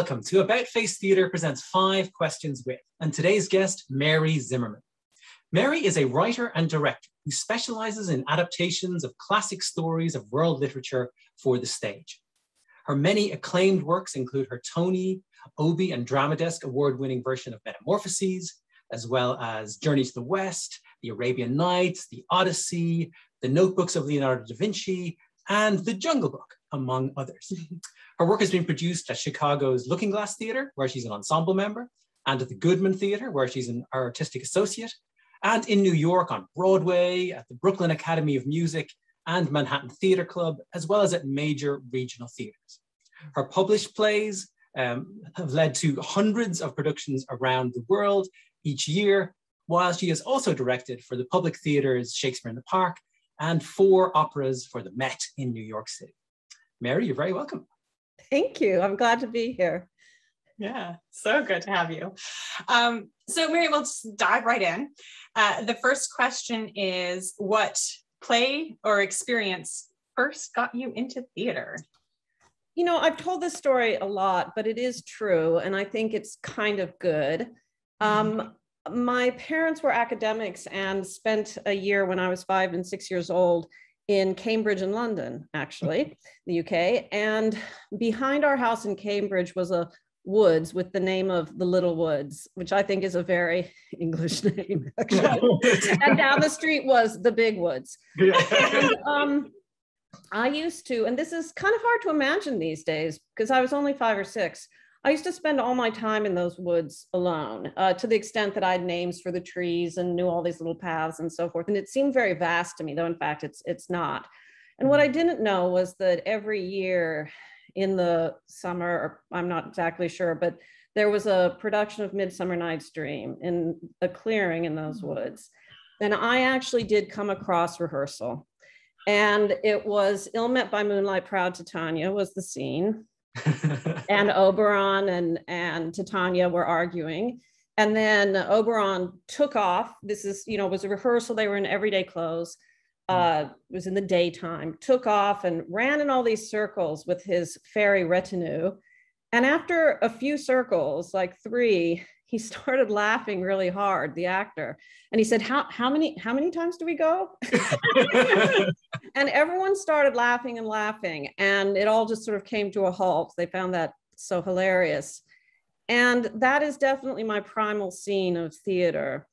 welcome to About Face Theatre presents Five Questions With, and today's guest, Mary Zimmerman. Mary is a writer and director who specializes in adaptations of classic stories of world literature for the stage. Her many acclaimed works include her Tony, Obie, and Drama Desk award-winning version of Metamorphoses, as well as Journey to the West, The Arabian Nights, The Odyssey, The Notebooks of Leonardo da Vinci, and The Jungle Book, among others. Her work has been produced at Chicago's Lookingglass Theatre, where she's an ensemble member, and at the Goodman Theatre, where she's an artistic associate, and in New York on Broadway, at the Brooklyn Academy of Music, and Manhattan Theatre Club, as well as at major regional theatres. Her published plays um, have led to hundreds of productions around the world each year, while she has also directed for the Public Theatre's Shakespeare in the Park and four operas for the Met in New York City. Mary, you're very welcome. Thank you. I'm glad to be here. Yeah, so good to have you. Um, so, Mary, we'll just dive right in. Uh, the first question is What play or experience first got you into theater? You know, I've told this story a lot, but it is true. And I think it's kind of good. Um, my parents were academics and spent a year when I was five and six years old in Cambridge and London, actually, the UK. And behind our house in Cambridge was a woods with the name of the Little Woods, which I think is a very English name, actually. and down the street was the Big Woods. and, um, I used to, and this is kind of hard to imagine these days because I was only five or six. I used to spend all my time in those woods alone uh, to the extent that I had names for the trees and knew all these little paths and so forth. And it seemed very vast to me, though in fact it's, it's not. And what I mm-hmm. didn't know was that every year in the summer, or I'm not exactly sure, but there was a production of Midsummer Night's Dream in a clearing in those mm-hmm. woods. And I actually did come across rehearsal. And it was Ill Met by Moonlight, Proud Titania was the scene. And Oberon and, and Titania were arguing. And then Oberon took off. This is, you know, was a rehearsal. They were in everyday clothes. Hmm. Uh, it was in the daytime, took off and ran in all these circles with his fairy retinue. And after a few circles, like three, he started laughing really hard, the actor. And he said, How, how many, how many times do we go? and everyone started laughing and laughing. And it all just sort of came to a halt. They found that so hilarious. And that is definitely my primal scene of theater.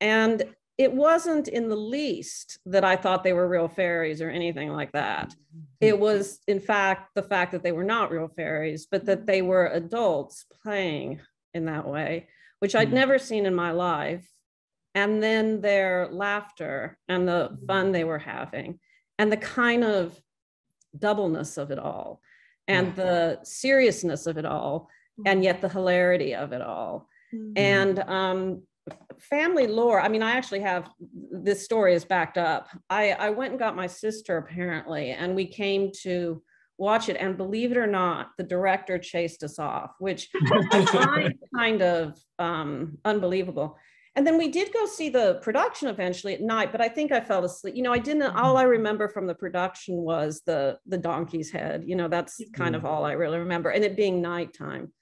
And it wasn't in the least that I thought they were real fairies or anything like that. Mm-hmm. It was, in fact, the fact that they were not real fairies, but that they were adults playing in that way which I'd mm. never seen in my life. And then their laughter and the fun they were having, and the kind of doubleness of it all, and the seriousness of it all, and yet the hilarity of it all. Mm-hmm. And um, family lore, I mean, I actually have this story is backed up. I, I went and got my sister apparently, and we came to watch it. And believe it or not, the director chased us off, which I find kind of um, unbelievable. And then we did go see the production eventually at night, but I think I fell asleep. You know, I didn't. All I remember from the production was the the donkey's head. You know, that's kind of all I really remember, and it being nighttime.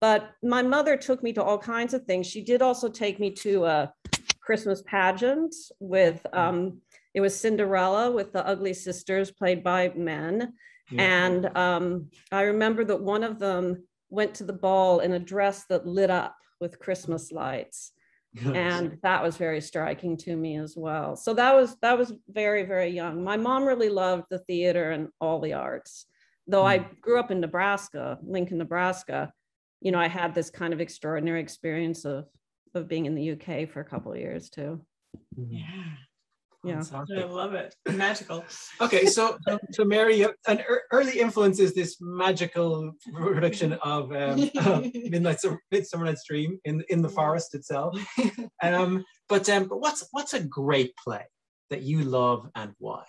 But my mother took me to all kinds of things. She did also take me to a Christmas pageant with. Um, it was Cinderella with the ugly sisters played by men. And um, I remember that one of them went to the ball in a dress that lit up with Christmas lights. and that was very striking to me as well. So that was that was very very young. My mom really loved the theater and all the arts. Though I hmm. grew up in Nebraska, Lincoln, Nebraska, you know, I had this kind of extraordinary experience of of being in the UK for a couple of years too. Yeah yeah. I love it. Magical. Okay so so mary an early influence is this magical production of um, uh, midnight midsummer night's dream in in the forest itself. Um but um but what's what's a great play that you love and why?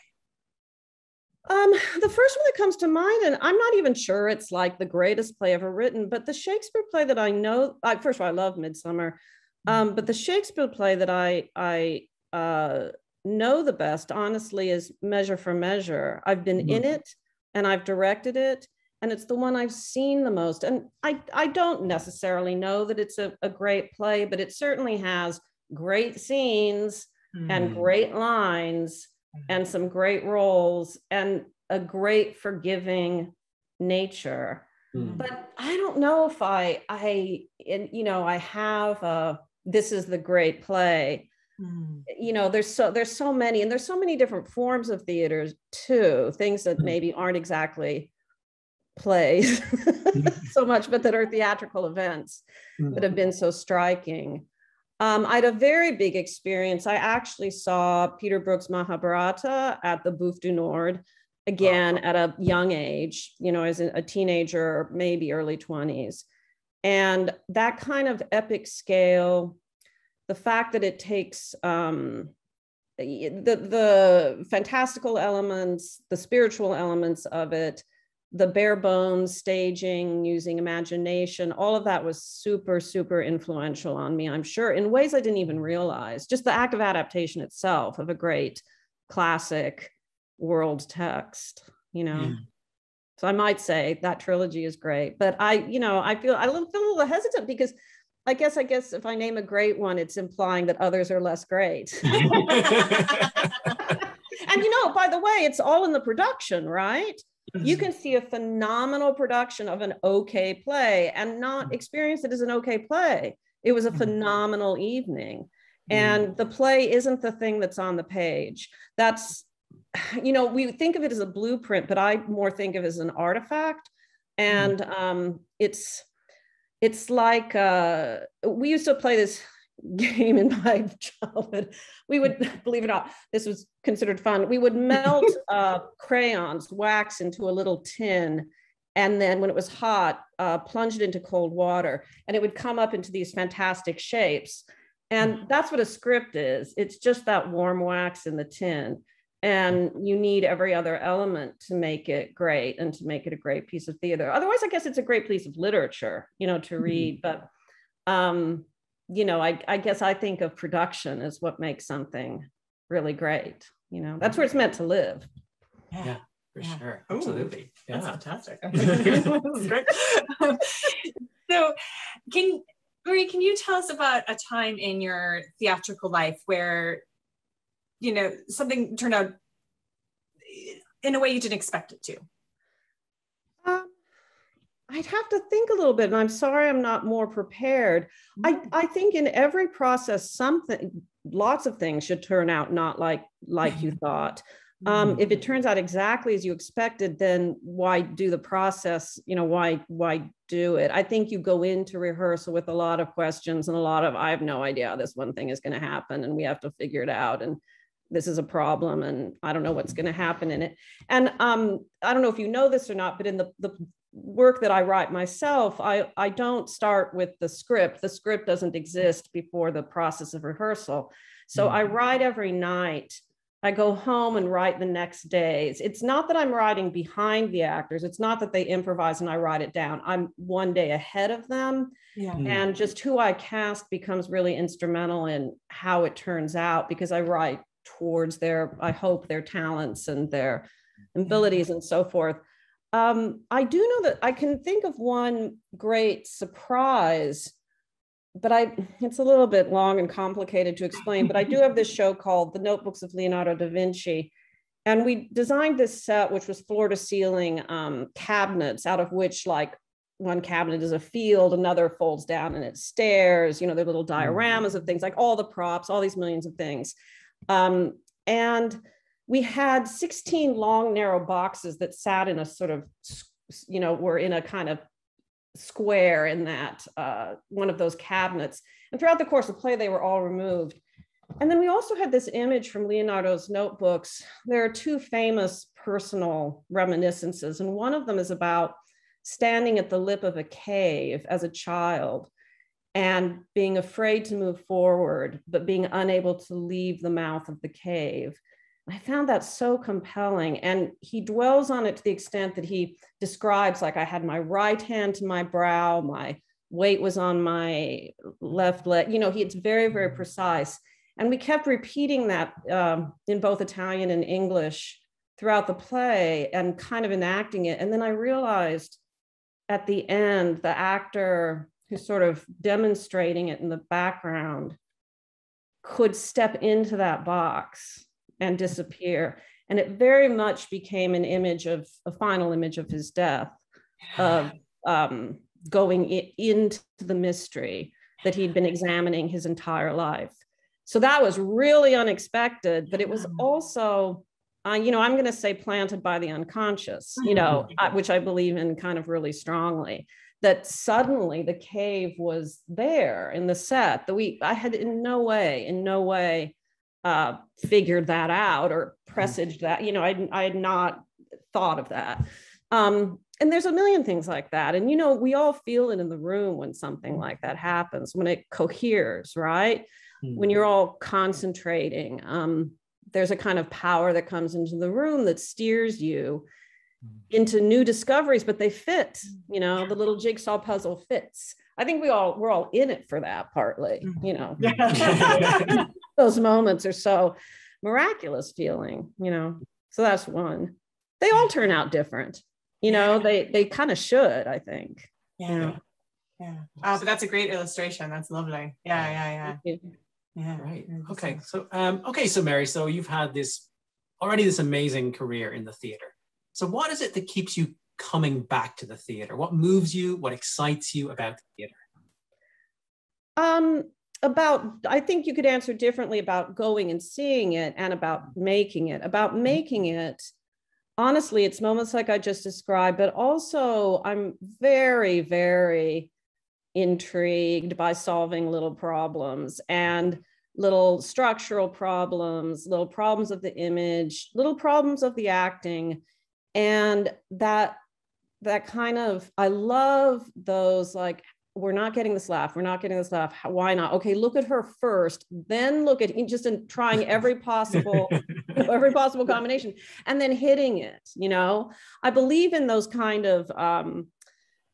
Um, the first one that comes to mind, and I'm not even sure it's like the greatest play ever written, but the Shakespeare play that I know, I, first of all, I love Midsummer, um, but the Shakespeare play that I I uh, know the best, honestly, is Measure for Measure. I've been mm-hmm. in it and I've directed it. and it's the one I've seen the most. And I, I don't necessarily know that it's a, a great play, but it certainly has great scenes mm. and great lines hmm. and some great roles and a great forgiving nature. Mm. But I don't know if I, I, and, you know, I have a, this is the great play. Mm. You know, there's so there's so many, and there's so many different forms of theaters too. Things that hmm. maybe aren't exactly plays so much, but that are theatrical events mm. that have been so striking. Um, I had a very big experience. I actually saw Peter Brook's Mahabharata at the Bouffes du Nord again at a young age, you know, as a teenager, maybe early 20s. And that kind of epic scale, the fact that it takes um, the, the fantastical elements, the spiritual elements of it, the bare bones staging using imagination all of that was super super influential on me i'm sure in ways i didn't even realize just the act of adaptation itself of a great classic world text you know mm. so i might say that trilogy is great but i you know i feel i feel a little hesitant because i guess i guess if i name a great one it's implying that others are less great and you know by the way it's all in the production right you can see a phenomenal production of an okay play and not mm-hmm. experience it as an okay play. It was a mm-hmm. phenomenal evening. And the play isn't the thing that's on the page. That's, you know, we think of it as a blueprint, but I more think of it as an artifact. And um, it's, it's like uh, we used to play this game in my childhood. We would, believe it or not, this was considered fun. We would melt uh, crayons, wax into a little tin. And then when it was hot, uh, plunge it into cold water and it would come up into these fantastic shapes. And mm. that's what a script is. It's just that warm wax in the tin. And you need every other element to make it great and to make it a great piece of theater. Otherwise, I guess it's a great piece of literature, you know, to mm-hmm. read. But um, you know, I, I guess I think of production as what makes something really great. You know, that's where it's meant to live. Yeah, yeah for yeah. sure. Absolutely. Yeah. That's fantastic. great. so can Marie, can you tell us about a time in your theatrical life where, you know, something turned out in a way you didn't expect it to? I'd have to think a little bit, and I'm sorry I'm not more prepared. I, mm. I think in every process, something, lots of things should turn out not like like you thought. Um, if it turns out exactly as you expected, then why do the process? You know, why why do it? I think you go into rehearsal with a lot of questions and a lot of I have no idea how this one thing is going to happen, and we have to figure it out. And this is a problem and I don't know what's going to happen in it. And um, I don't know if you know this or not, but in the, the work that I write myself, I, I don't start with the script. The script doesn't exist before the process of rehearsal. So mm-hmm. I write every night. I go home and write the next days. It's not that I'm writing behind the actors. It's not that they improvise and I write it down. I'm one day ahead of them. Yeah. Mm-hmm. And just who I cast becomes really instrumental in how it turns out because I write towards their, I hope, their talents and their abilities and so forth. Um, I do know that I can think of one great surprise, but I it's a little bit long and complicated to explain. But I do have this show called The Notebooks of Leonardo da Vinci. And we designed this set, which was floor to ceiling um, cabinets, out of which, like, one cabinet is a field, another folds down and it's stairs, you know, they're little mm-hmm. dioramas of things, like all the props, all these millions of things. Um, and we had 16 long, narrow boxes that sat in a sort of, you know, were in a kind of square in that uh, one of those cabinets. And throughout the course of play, they were all removed. And then we also had this image from Leonardo's notebooks. There are two famous personal reminiscences, and one of them is about standing at the lip of a cave as a child and being afraid to move forward, but being unable to leave the mouth of the cave. I found that so compelling. And he dwells on it to the extent that he describes, like, I had my right hand to my brow, my weight was on my left leg. You know, he, it's very, very mm-hmm. precise. And we kept repeating that um, in both Italian and English throughout the play and kind of enacting it. And then I realized at the end, the actor who's sort of demonstrating it in the background could step into that box and disappear. And it very much became an image of a final image of his death, of um, going into the mystery that he'd been examining his entire life. So that was really unexpected, but it was also, uh, you know, I'm going to say planted by the unconscious, you know, mm-hmm. which I believe in kind of really strongly. That suddenly the cave was there in the set. That we, I had in no way, in no way, uh, figured that out or presaged that. You know, I, I had not thought of that. Um, and there's a million things like that and you know we all feel it in the room when something like that happens when it coheres right mm-hmm. when you're all concentrating um, there's a kind of power that comes into the room that steers you. Into new discoveries but they fit you know the little jigsaw puzzle fits. I think we all we're all in it for that partly hmm. you know. Those moments are so miraculous feeling you know. So that's one. They all turn out different you know they they kind of should i think. Yeah. Yeah. Oh so that's a great illustration. That's lovely. Yeah yeah. yeah yeah. Right. Okay. so um okay so mary so you've had this already this amazing career in the theater so what is it that keeps you coming back to the theater what moves you what excites you about the theater um about i think you could answer differently about going and seeing it and about making it about mm-hmm. making it honestly, it's moments like I just described, but also I'm very, very intrigued by solving little problems and little structural problems, little problems of the image, little problems of the acting. And that that kind of I love those like we're not getting this laugh. We're not getting this laugh. Why not? Okay, look at her first, then look at just in trying every possible, every possible combination, and then hitting it. You know, I believe in those kind of. Um,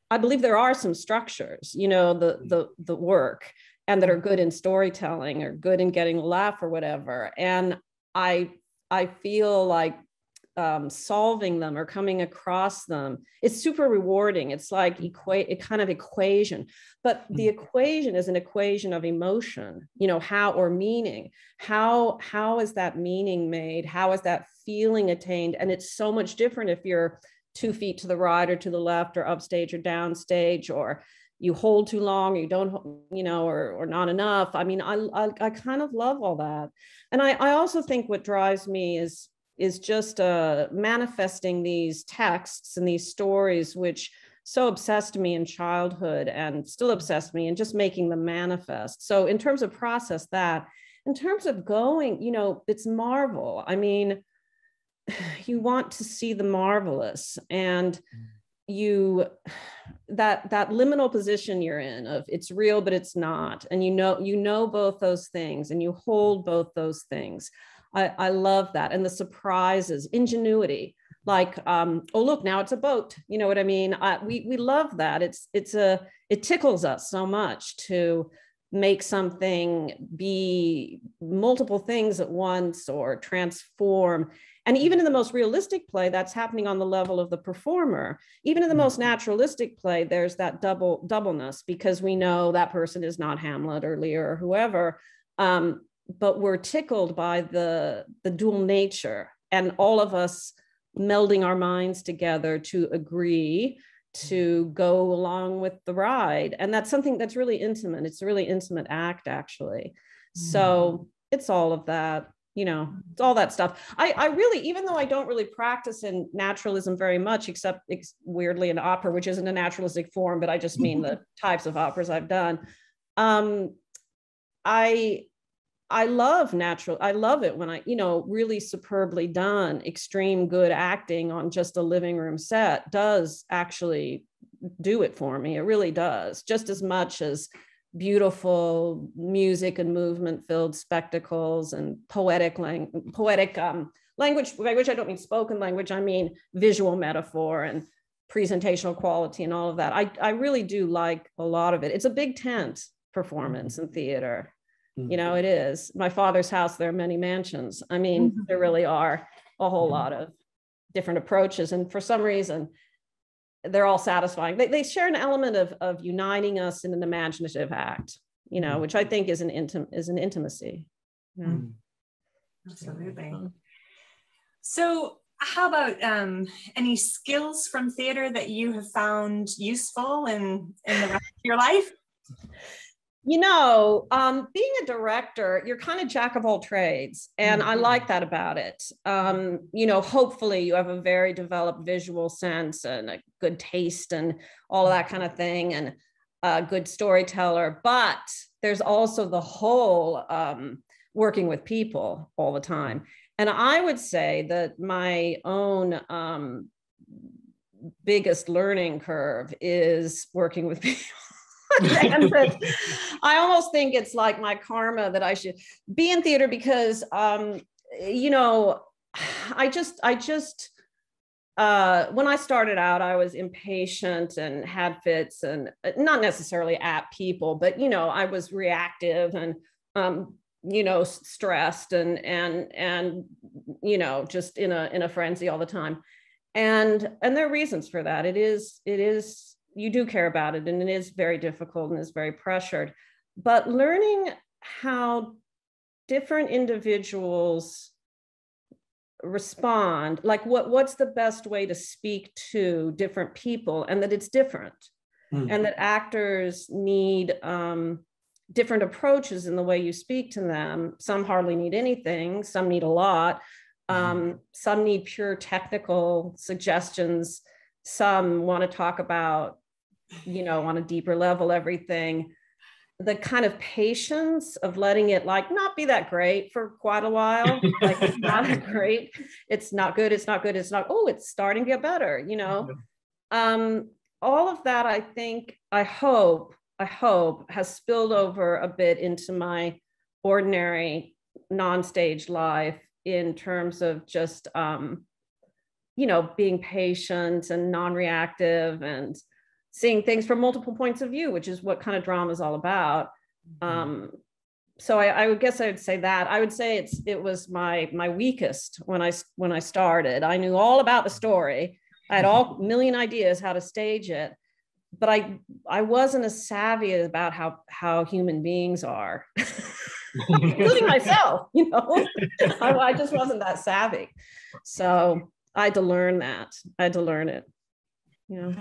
I believe there are some structures. You know, the the the work and that are good in storytelling or good in getting a laugh or whatever. And I I feel like um, solving them or coming across them it's super rewarding. It's like equate a kind of equation. But the mm. equation is an equation of emotion you know how or meaning. How how is that meaning made? How is that feeling attained? And it's so much different if you're two feet to the right or to the left or upstage or downstage or you hold too long or you don't you know or, or not enough. I mean I, I, I kind of love all that. And I, I also think what drives me is is just uh, manifesting these texts and these stories, which so obsessed me in childhood and still obsessed me, and just making them manifest. So, in terms of process, that in terms of going, you know, it's marvel. I mean, you want to see the marvelous, and you that that liminal position you're in of it's real but it's not and you know you know both those things and you hold both those things I, I love that. And the surprises, ingenuity, like, um, oh, look, now it's a boat. You know what I mean? I, we, we love that. It's, it's a, it tickles us so much to make something be multiple things at once or transform. And even in the most realistic play, that's happening on the level of the performer. Even in the most mm-hmm. naturalistic play, there's that double doubleness because we know that person is not Hamlet or Lear or whoever. Um, but we're tickled by the the dual nature and all of us melding our minds together to agree to mm-hmm. go along with the ride. And that's something that's really intimate. It's a really intimate act actually. So mm-hmm. it's all of that you know mm-hmm. it's all that stuff. I, I really even though i don't really practice in naturalism very much except ex- weirdly in opera which isn't a naturalistic form but i just mean the types of operas i've done um, i I love natural. I love it when I, you know, really superbly done, extreme good acting on just a living room set does actually do it for me. It really does, just as much as beautiful music and movement filled spectacles and poetic lang- poetic um, language, by which I don't mean spoken language, I mean visual metaphor and presentational quality and all of that. I, I really do like a lot of it. It's a big tent performance in theater you know it is my father's house there are many mansions i mean mm-hmm. there really are a whole lot of different approaches. And for some reason, they're all satisfying. They, they share an element of, of uniting us in an imaginative act, you know, mm-hmm. which I think is an intim is an intimacy. Yeah. Mm. Absolutely. So how about um, any skills from theater that you have found useful in, in the rest of your life? You know, um, being a director, you're kind of jack of all trades. And mm-hmm. I like that about it. Um, you know, hopefully you have a very developed visual sense and a good taste and all of that kind of thing and a good storyteller. But there's also the whole um, working with people all the time. And I would say that my own um, biggest learning curve is working with people. I almost think it's like my karma that I should be in theater because, um, you know, I just, I just, uh, when I started out, I was impatient and had fits and uh, not necessarily at people, but, you know, I was reactive and, um, you know, stressed and, and, and, you know, just in a, in a frenzy all the time. And, and there are reasons for that. It is, it is you do care about it and it is very difficult and is very pressured. But learning how different individuals respond like what what's the best way to speak to different people and that it's different? Mm-hmm. and that actors need um, different approaches in the way you speak to them. Some hardly need anything some need a lot. Mm-hmm. um, some need pure technical suggestions. Some want to talk about you know, on a deeper level, everything, the kind of patience of letting it like not be that great for quite a while. Like it's not great. It's not good. It's not good. It's not, oh, it's starting to get better, you know? Um, all of that, I think, I hope, I hope has spilled over a bit into my ordinary non-stage life in terms of just um, you know, being patient and non-reactive and seeing things from multiple points of view, which is what kind of drama is all about. Mm-hmm. Um, so I, I, would guess I would say that I would say it's it was my my weakest when I when I started. I knew all about the story. I had all million ideas how to stage it, but I I wasn't as savvy about how how human beings are, including myself. You know, I, I just wasn't that savvy. So I had to learn that. I had to learn it. You know.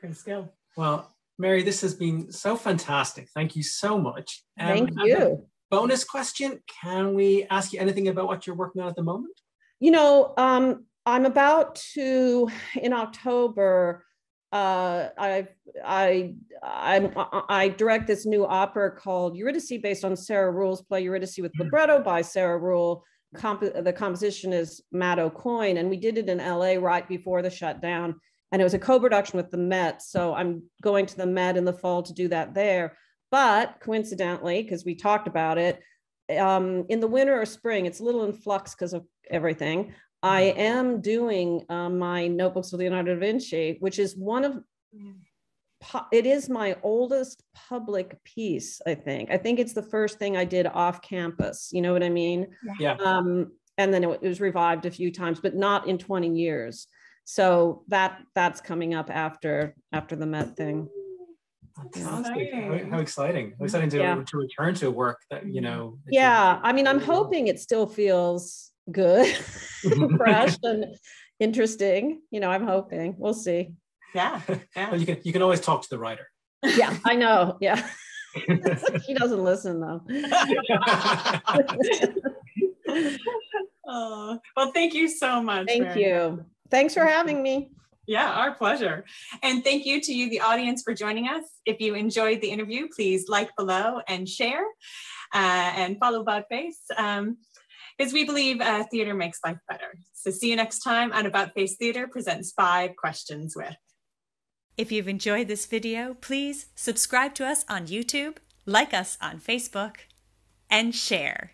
Great skill. Well, Mary, this has been so fantastic. Thank you so much. Um, Thank you. Bonus question Can we ask you anything about what you're working on at the moment? You know, um, I'm about to, in October, uh, I, I, I, I direct this new opera called Eurydice, based on Sarah Ruhl's play Eurydice with hmm. libretto by Sarah Ruhl. Comp- the composition is Matt Aucoin, and we did it in LA right before the shutdown and it was a co-production with the Met. So I'm going to the Met in the fall to do that there. But coincidentally, because we talked about it, um, in the winter or spring, it's a little in flux because of everything. I mm-hmm. am doing um, my notebooks with Leonardo da Vinci, which is one of it is my oldest public piece. I think. I think it's the first thing I did off campus. You know what I mean? Yeah. Um, and then it, it was revived a few times, but not in 20 years so that that's coming up after after the Met thing. Fantastic. How, how, exciting. How exciting to, yeah. to return to work that, you know. Yeah. I mean, I'm hoping it still feels good, fresh and interesting. You know, I'm hoping. We'll see. Yeah. yeah. well, you can you can always talk to the writer. Yeah, I know. Yeah. she doesn't listen though. oh, well, thank you so much. Thank Mary. you. Thanks for having me. Yeah, our pleasure. And thank you to you, the audience, for joining us. If you enjoyed the interview, please like below and share uh, and follow About Face um, because we believe uh, theater makes life better. So see you next time on About Face Theater presents Five Questions With. If you've enjoyed this video, please subscribe to us on YouTube, like us on Facebook, and share.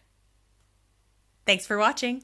Thanks for watching.